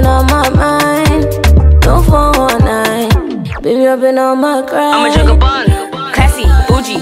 been on my mind. No 419. Baby, I've been on my grind. I'm a jugabun. Classy, bougie,